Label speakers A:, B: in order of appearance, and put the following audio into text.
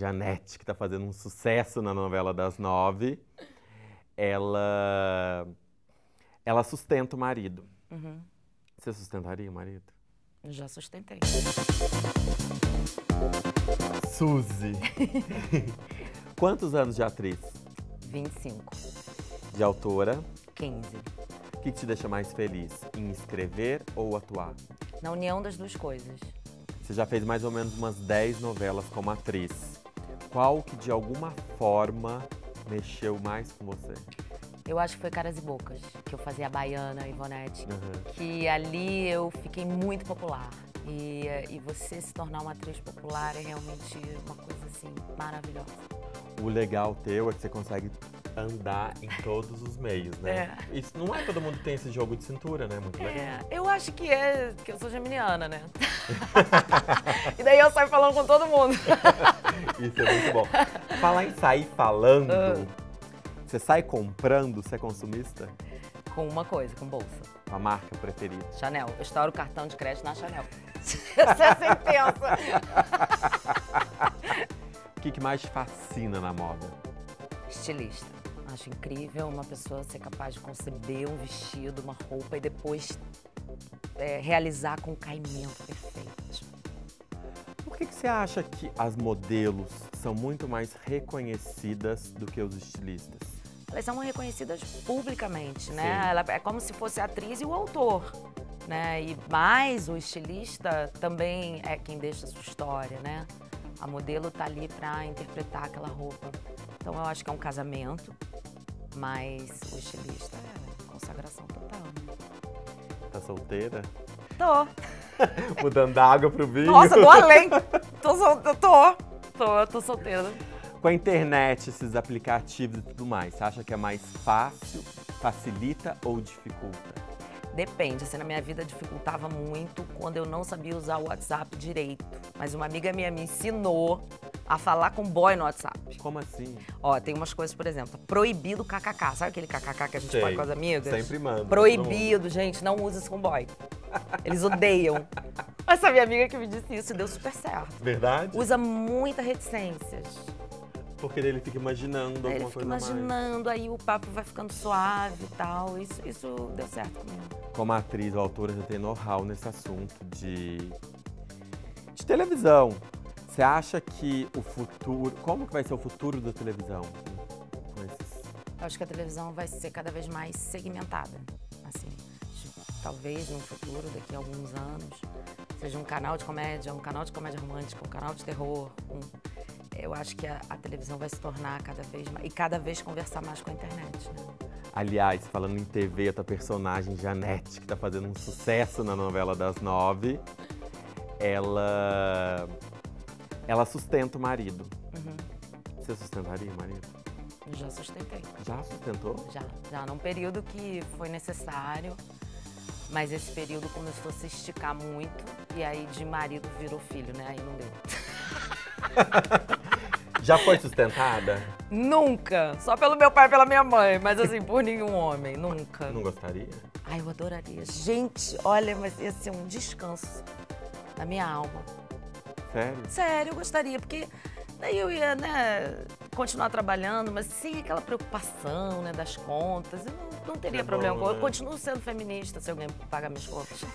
A: Janete, que está fazendo um sucesso na novela das nove, ela, ela sustenta o marido.
B: Uhum.
A: Você sustentaria o marido?
B: Eu já sustentei.
A: Suzy. Quantos anos de atriz?
B: 25.
A: De autora?
B: 15.
A: O que, que te deixa mais feliz? Em escrever ou atuar?
B: Na união das duas coisas.
A: Você já fez mais ou menos umas 10 novelas como atriz. Qual que de alguma forma mexeu mais com você?
B: Eu acho que foi Caras e Bocas, que eu fazia a Baiana, a Ivonete.
A: Uhum.
B: Que ali eu fiquei muito popular. E, e você se tornar uma atriz popular é realmente uma coisa assim maravilhosa.
A: O legal teu é que você consegue andar em todos os meios, né?
B: É.
A: Isso não é todo mundo que tem esse jogo de cintura, né? Muito legal.
B: É, eu acho que é que eu sou geminiana, né? e daí eu saio falando com todo mundo.
A: Isso é muito bom. Falar em sair falando,
B: Ah.
A: você sai comprando, você é consumista?
B: com uma coisa, com bolsa.
A: A marca preferida?
B: Chanel. Eu estouro o cartão de crédito na Chanel. Essa é a sentença.
A: O que, que mais te fascina na moda?
B: Estilista. Acho incrível uma pessoa ser capaz de conceber um vestido, uma roupa e depois é, realizar com o caimento perfeito.
A: Por que, que você acha que as modelos são muito mais reconhecidas do que os estilistas?
B: Elas são reconhecidas publicamente, né? Ela é como se fosse a atriz e o autor. Né? E mais o estilista também é quem deixa a sua história, né? A modelo tá ali para interpretar aquela roupa. Então eu acho que é um casamento, mas o estilista é consagração total.
A: Tá solteira?
B: Tô.
A: Mudando da água pro vinho?
B: Nossa, tô além. Tô, sol- tô, tô, tô, tô solteira.
A: Com a internet, esses aplicativos e tudo mais, você acha que é mais fácil, facilita ou dificulta?
B: Depende, assim, na minha vida dificultava muito quando eu não sabia usar o WhatsApp direito. Mas uma amiga minha me ensinou a falar com boy no WhatsApp.
A: Como assim?
B: Ó, tem umas coisas, por exemplo, proibido kkk. Sabe aquele kkk que a gente
A: Sei.
B: faz com as amigas?
A: Sempre manda.
B: Proibido, gente, não usa isso com boy. Eles odeiam. Essa minha amiga que me disse isso e deu super certo.
A: Verdade?
B: Usa muita reticências.
A: Porque ele fica imaginando
B: Aí
A: alguma
B: ele fica
A: coisa mais.
B: imaginando, aí o papo vai ficando suave e tal. Isso, isso deu certo comigo.
A: Como atriz ou autora, já tem know-how nesse assunto de, de televisão. Você acha que o futuro. Como que vai ser o futuro da televisão? Esses.
B: Eu acho que a televisão vai ser cada vez mais segmentada. Assim, talvez no futuro, daqui a alguns anos, seja um canal de comédia, um canal de comédia romântica, um canal de terror. um- Eu acho que a, a televisão vai se tornar cada vez mais. E cada vez conversar mais com a internet, né?
A: Aliás, falando em TV, a tua personagem Janete, que tá fazendo um sucesso na novela das nove, ela. Ela sustenta o marido.
B: Uhum.
A: Você sustentaria o marido?
B: Eu já sustentei.
A: Já sustentou?
B: Já. Já num período que foi necessário. Mas esse período começou a se esticar muito. E aí de marido virou filho, né? Aí não deu.
A: Já foi sustentada?
B: Nunca! Só pelo meu pai e pela minha mãe, mas assim, por nenhum homem, nunca.
A: Não gostaria?
B: Ai, eu adoraria. Gente, olha, mas ia ser um descanso da minha alma.
A: Sério?
B: Sério, eu gostaria, porque daí eu ia, né, continuar trabalhando, mas sem aquela preocupação, né, das contas. Eu não, não teria
A: É
B: problema.
A: bom,
B: Eu
A: né?
B: continuo sendo feminista se alguém pagar minhas contas.